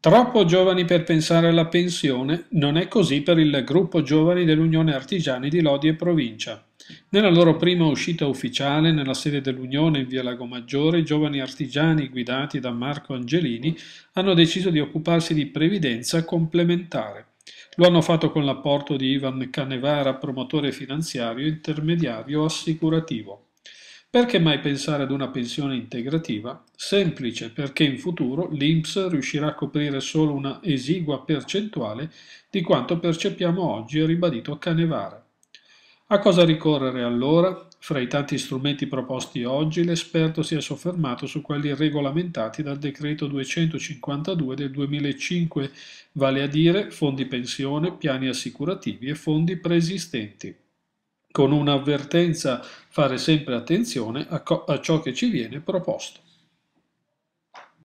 Troppo giovani per pensare alla pensione, non è così per il gruppo giovani dell'Unione Artigiani di Lodi e Provincia. Nella loro prima uscita ufficiale nella sede dell'Unione in via Lago Maggiore, i giovani artigiani guidati da Marco Angelini hanno deciso di occuparsi di previdenza complementare. Lo hanno fatto con l'apporto di Ivan Canevara, promotore finanziario, intermediario assicurativo. Perché mai pensare ad una pensione integrativa? Semplice, perché in futuro l'INPS riuscirà a coprire solo una esigua percentuale di quanto percepiamo oggi, ha ribadito Canevara. A cosa ricorrere allora? Fra i tanti strumenti proposti oggi, l'esperto si è soffermato su quelli regolamentati dal decreto 252 del 2005, vale a dire fondi pensione, piani assicurativi e fondi preesistenti con un'avvertenza fare sempre attenzione a, a ciò che ci viene proposto.